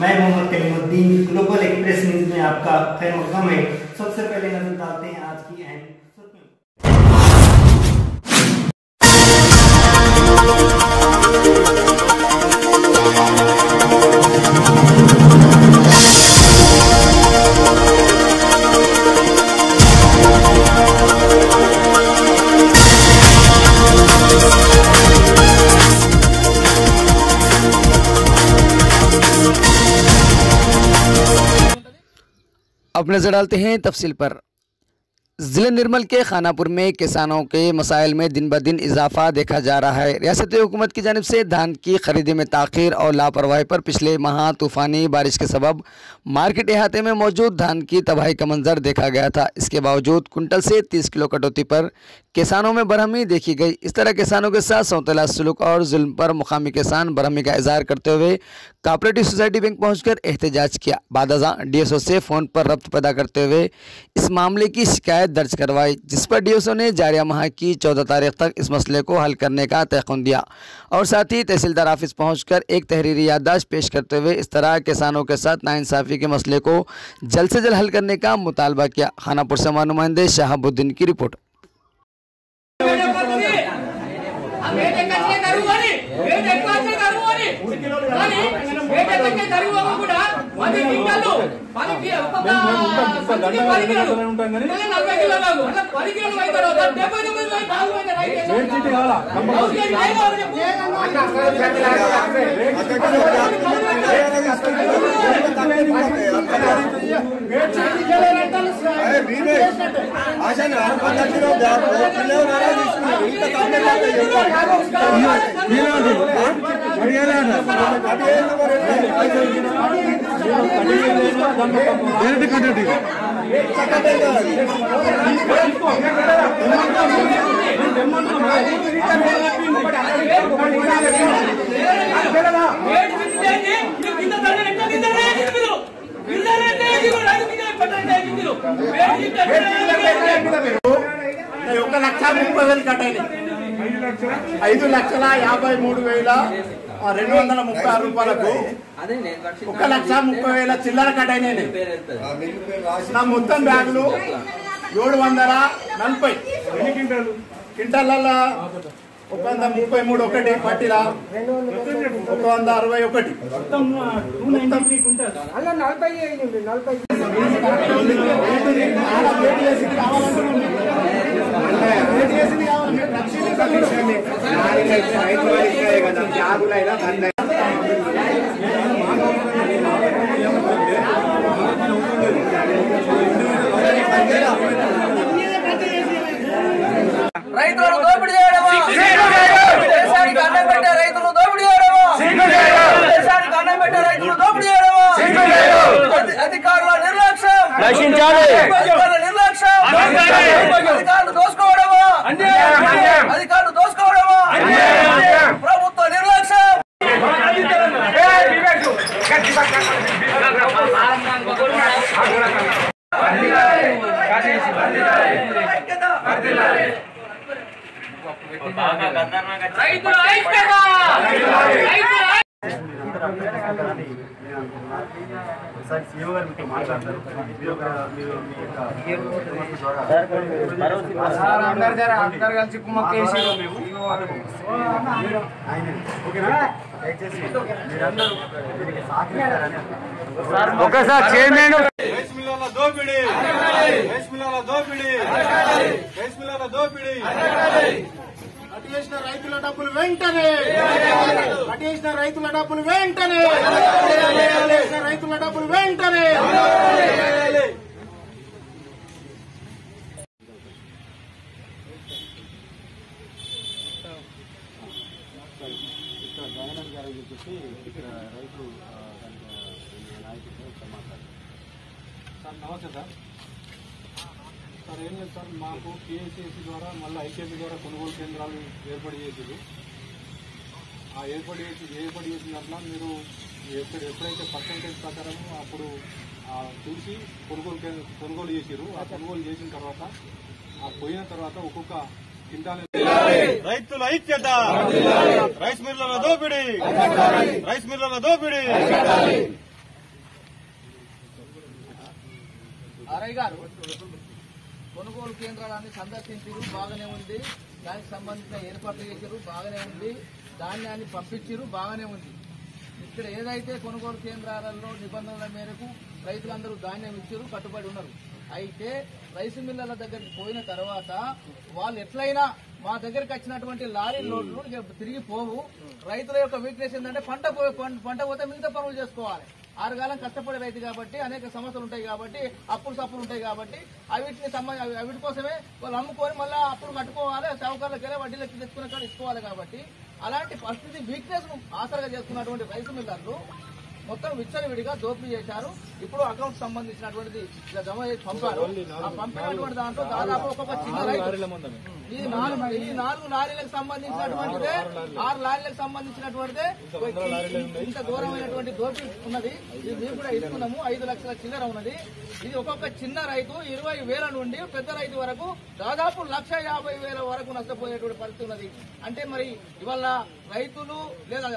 मैं Mohammad Kalimuddin global express news में आपका खैर मकदम है। सबसे पहले नज़र डालते हैं अब नज़र डालते हैं तफसील पर। ज़िले निर्मल के खानापुर में किसानों के मसाइल में दिन ब दिन इजाफा देखा जा रहा है। रियासती हुकूमत की जानब से धान की खरीदी में ताखिर और लापरवाही पर पिछले माह तूफ़ानी बारिश के सबब मार्केट अहाते में मौजूद धान की तबाही का मंजर देखा गया था। इसके बावजूद कुंटल से 30 किलो कटौती पर किसानों में बरहमी देखी गई। इस तरह किसानों के साथ सौतला सलूक और जुल्म पर मुकामी किसान बरहमी का इजहार करते हुए कोऑपरेटिव सोसाइटी बैंक पहुंचकर एहतजाज किया। बादजा डीएसओ से फ़ोन पर रब्त पैदा करते हुए इस मामले की शिकायत दर्ज करवाई, जिस पर डीएसओ ने जारिया माह की चौदह तारीख तक इस मसले को हल करने का तयन दिया। और साथ ही तहसीलदार ऑफ़िस पहुंचकर एक तहरीरी याददाश्त पेश करते हुए इस तरह किसानों के साथ नाइंसाफ़ी के मसले को जल्द से जल्द हल करने का मुतालबा किया। खानापुर से नुमाइंदे शहाबुद्दीन की रिपोर्ट। రేట్ పది క్వింటాలు పది పది కిలోలు నలభై కిలోలు కాదు. అట్లా పది కిలోలు ఒక డెబ్బై తొమ్మిది నాలుగు వేలు రైతు ఒక లక్ష ముప్పై వేలు కట్టాలి. ఐదు లక్షల యాభై మూడు వేల రెండు వందల ముప్పై ఆరు రూపాయలకు ఒక లక్ష ముప్పై వేల చిల్లర కట్ అయినాయి నా మొత్తం బ్యాగులు ఏడు వందల నలభై. క్వింటాలు ఒక వంద ముప్పై మూడు ఒకటి పట్టిలా ఒక వంద అరవై ఒకటి. ఆడ राईट वाला इकडे आहे का जाम चहा तुला आहे ना खाल्लाय రైతుల ఐక్యత రైతుల అందరు కలిసి కుమ్మక్కేసి ఒకసారి చైర్మన్ రైస్ దోపిడీ. దోపిడీ. దోపిడీ. రైతుల డబ్బులు వెంటనే. అటు చేసిన రైతుల డబ్బులు వెంటనే. లేదు సార్. మాకు పిఎస్సిఎస్సి ద్వారా మళ్ళీ ఐకేపీ ద్వారా కొనుగోలు కేంద్రాలు ఏర్పాటు చేసేది ఆ ఏర్పాటు చేసి ఏర్పాటు చేసిన దాంట్లో మీరు ఎప్పుడు ఎప్పుడైతే పర్సంటేజ్ ప్రకారం అప్పుడు చూసి కొనుగోలు కేంద్ర కొనుగోలు చేసిరు ఆ కొనుగోలు చేసిన తర్వాత ఆ పోయిన తర్వాత ఒక్కొక్క కింటాల రైతుల ఐక్యత. రైస్ మిల్లల దోపిడీ. రైస్ మిల్లల దోపిడి. ఆర్ఐ గారు కొనుగోలు కేంద్రాలన్నీ సందర్శించారు బాగానే ఉంది. దానికి సంబంధించిన ఏర్పాట్లు చేశారు బాగానే ఉంది. ధాన్యాన్ని పంపించారు బాగానే ఉంది. ఇక్కడ ఏదైతే కొనుగోలు కేంద్రాలలో నిబంధనల మేరకు రైతులందరూ ధాన్యం ఇచ్చారు కట్టుబడి ఉన్నారు. అయితే రైసు మిల్లర్ల దగ్గరికి పోయిన తర్వాత వాళ్ళు ఎట్లయినా మా దగ్గరికి వచ్చినటువంటి లారీ లోడ్లు ఇక తిరిగి పోవు. రైతుల యొక్క వీక్నెస్ ఏంటంటే పంట పంట- పోతే మిగతా పనులు చేసుకోవాలి. ఆరుగాలం కష్టపడే రైతు కాబట్టి అనేక సమస్యలు ఉంటాయి కాబట్టి అప్పులు సప్పులు ఉంటాయి కాబట్టి అవిటిని అవిటి కోసమే వాళ్ళు అమ్ముకొని మళ్ళీ అప్పులు కట్టుకోవాలి చౌకర్లకి వెళ్ళి వడ్డీలకి తెచ్చుకున్న కాడ ఇచ్చుకోవాలి కాబట్టి అలాంటి పరిస్థితి వీక్నెస్ను ఆసరగా చేసుకున్నటువంటి రైతు మిల్లర్లు మొత్తం విచ్చలవిడిగా దోపిడీ చేశారు. ఇప్పుడు అకౌంట్ సంబంధించినటువంటిది జమ చేసి పంపారు. ఆ పంపినటువంటి దాంట్లో దాదాపు ఒక్కొక్క చిన్న రైతు ఈ నాలుగు ఈ నాలుగు లారీలకు సంబంధించినటువంటిదే ఆరు లారీలకు సంబంధించినటువంటిదే ఇంత దూరమైనటువంటి దోపి ఉన్నది. ఇది మేము కూడా ఇస్తున్నాము. ఐదు లక్షల చిల్లర ఉన్నది. ఇది ఒక్కొక్క చిన్న రైతు ఇరవై వేల నుండి పెద్ద రైతు వరకు దాదాపు లక్ష యాభై వేల వరకు నష్టపోయేటువంటి పరిస్థితి ఉన్నది. అంటే మరి ఇవాళ రైతులు లేదా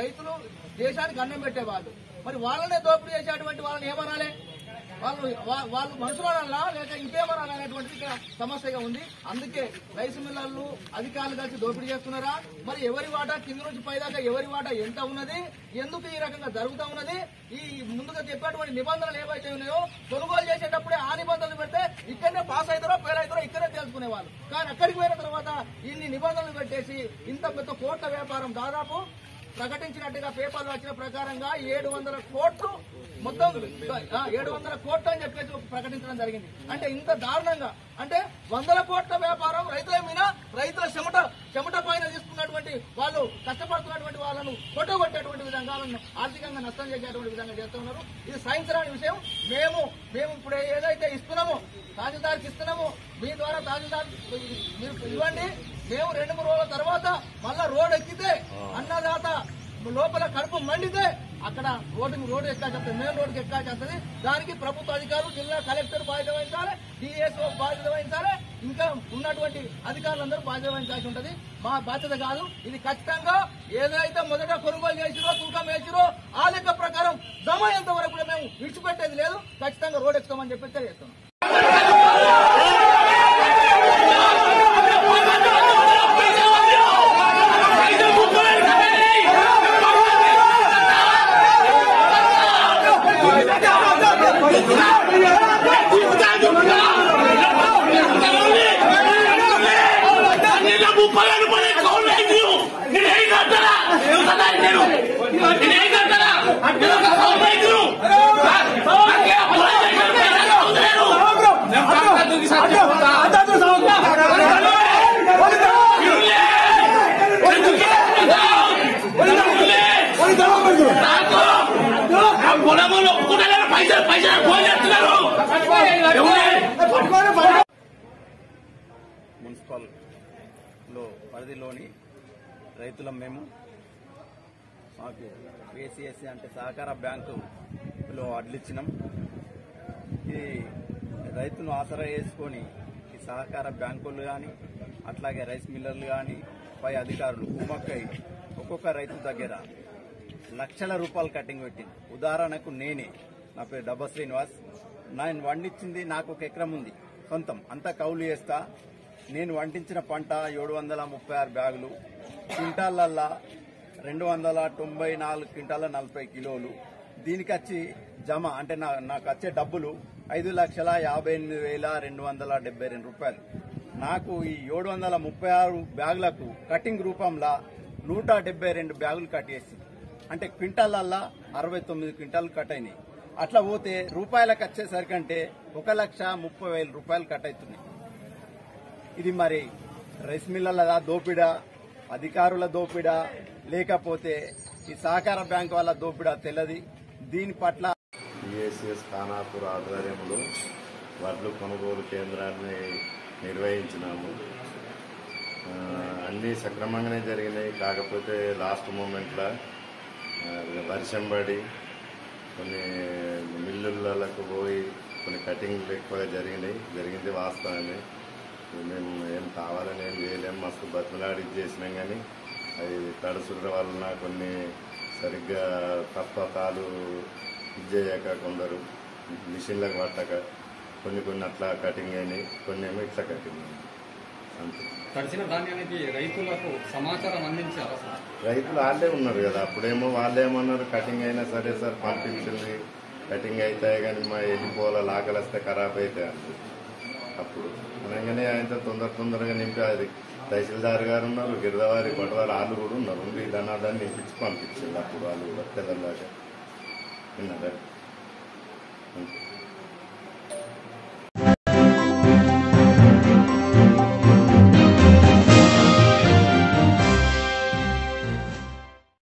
రైతులు దేశానికి అన్నం పెట్టేవాళ్ళు. మరి వాళ్ళనే దోపిడీ చేసేటువంటి వాళ్ళని ఏమనాలి? వాళ్ళు వాళ్ళు మనుషులనల్లా లేక ఇంకేమనాలి అనేటువంటిది ఇక్కడ సమస్యగా ఉంది. అందుకే రైస్ మిల్లర్లు అధికారులు కలిసి దోపిడీ చేస్తున్నారా? మరి ఎవరి వాటా? కింద నుంచి పైదాకా ఎవరి వాటా? ఎంత ఉన్నది? ఎందుకు ఈ రకంగా జరుగుతూ ఉన్నది? ఈ ముందుగా చెప్పేటువంటి నిబంధనలు ఏవైతే ఉన్నాయో కొనుగోలు చేసేటప్పుడే ఆ నిబంధనలు పెడితే ఇక్కడనే పాస్ అవుతారో ఫెయిల్ అవుతారో ఇక్కడే తెలుసుకునేవాళ్ళు కానీ అక్కడికి పోయిన తర్వాత ఇన్ని నిబంధనలు పెట్టేసి ఇంత పెద్ద కోట్ల వ్యాపారం దాదాపు ప్రకటించినట్టుగా పేపర్లు వచ్చిన ప్రకారంగా ఏడు వందల కోట్లు మొత్తం ఏడు వందల కోట్లు అని చెప్పేసి ప్రకటించడం జరిగింది. అంటే ఇంత దారుణంగా. అంటే వందల కోట్ల వ్యాపారం రైతుల మీద రైతుల చెమట చెమట పైన తీసుకున్నటువంటి వాళ్ళు కష్టపడుతున్నటువంటి వాళ్ళను కొట్టగొట్టేటువంటి విధంగా వాళ్ళను ఆర్థికంగా నష్టం చేసేటువంటి విధంగా చేస్తున్నారు ఇది సహించరాని విషయం. మేము మేము ఇప్పుడు ఏదైతే ఇస్తున్నామో తహసీల్దార్కి ఇస్తున్నామో మీ ద్వారా తహసీల్దార్ మీరు ఇవ్వండి. మేము రెండు మూడు రోజుల తర్వాత మళ్ళా రోడ్ ఎక్కితే అన్నదాత లోపల కడుపు మండితే అక్కడ రోడ్డు రోడ్డు ఎక్కాల్సి వస్తుంది మెయిన్ రోడ్డుకి ఎక్కాల్సి వస్తుంది. దానికి ప్రభుత్వ అధికారులు జిల్లా కలెక్టర్ బాధ్యత వహించాలి డిఎస్ఓ బాధ్యత వహించాలి ఇంకా ఉన్నటువంటి అధికారులందరూ బాధ్యత వహించాల్సి ఉంటుంది. మా బాధ్యత కాదు ఇది ఖచ్చితంగా ఏదైతే మొదట కొనుగోలు చేసిరో తూకం వేసిరో ఆ లెక్క ప్రకారం జమ వరకు కూడా మేము విడిచిపెట్టేది లేదు. ఖచ్చితంగా రోడ్ ఎక్కుతామని చెప్పి తెలియజేస్తున్నాం. మున్సిపల్లో పరిధిలోని రైతులం మేము. మాకు ఏసీఎస్సీ అంటే సహకార బ్యాంకులో అడ్లిచ్చినాం ఈ రైతును ఆసరా చేసుకొని ఈ సహకార బ్యాంకులు కానీ అట్లాగే రైస్ మిల్లర్లు కానీ పై అధికారులు కుమ్మక్కై ఒక్కొక్క రైతు దగ్గర లక్షల రూపాయలు కటింగ్ పెట్టింది. ఉదాహరణకు నేనే నా పేరు డబ్బా శ్రీనివాస్. నేను వండించింది నాకు ఒక ఎకరం ఉంది. సొంతం. అంతా కౌలు చేస్తా. నేను వండించిన పంట ఏడు వందల ముప్పై ఆరు బ్యాగులు. క్వింటాలల్లా రెండు వందల తొంభై నాలుగు క్వింటాల నలభై కిలోలు. దీనికి వచ్చి జమ అంటే నా నాకు వచ్చే డబ్బులు ఐదు లక్షల యాభై ఎనిమిది వేల రెండు వందల డెబ్బై రెండు రూపాయలు. నాకు ఈ ఏడు వందల ముప్పై ఆరు బ్యాగులకు కటింగ్ రూపంలో నూట డెబ్బై రెండు బ్యాగులు కట్టేసింది అంటే క్వింటాలల్లా అరవై తొమ్మిది క్వింటాలు కట్ అయినాయి అట్లా పోతే రూపాయలకు వచ్చేసరికంటే ఒక లక్ష ముప్పై వేల రూపాయలు కట్ అవుతున్నాయి ఇది మరి రైస్ మిల్లల దోపిడా అధికారుల దోపిడా లేకపోతే ఈ సహకార బ్యాంక్ వాళ్ళ దోపిడా తెల్లది దీని పట్ల ఈఎస్ఎస్ ఖానాపూర్ ఆధ్వర్యంలో వడ్లు కొనుగోలు కేంద్రాన్ని నిర్వహించినాము. అన్నీ సక్రమంగానే జరిగినాయి. కాకపోతే లాస్ట్ మూమెంట్లో వర్షం పడి కొన్ని మిల్లులకు పోయి కొన్ని కటింగ్లు ఎక్కువగా జరిగినాయి. జరిగింది వాస్తవమే. మేము ఏం కావాలని ఏం చేయలేము మస్తు బతిమలాడి చేసినాం కానీ అవి తడుసుల వలన కొన్ని సరిగ్గా ఇది చేయక కొందరు మిషన్లకు పట్టక కొన్ని కొన్ని అట్లా కటింగ్ అయినాయి కొన్ని ఏమో ఇట్లా కటింగ్ అయినాయి. అంతే. తడిసిన ధాన్యానికి రైతులకు సమాచారం అందించారు రైతులు వాళ్ళే ఉన్నారు కదా అప్పుడేమో వాళ్ళే ఏమన్నారు కటింగ్ అయినా సరే సార్ పంపించింది కటింగ్ అవుతాయి కానీ మా వెళ్ళిపోవాలి ఆకలి వస్తే ఖరాబ్ అవుతాయి అంది అప్పుడు అనగానే ఆయనతో తొందర తొందరగా నింపి అది తహసీల్దార్ గారు ఉన్నారు గిరిదవారి కొట్టవారు వాళ్ళు కూడా ఉన్నారు. ఉండి దాన్ని నింపించి పంపించింది అప్పుడు వాళ్ళు కూడా తెల్లదాకా విన్నారా?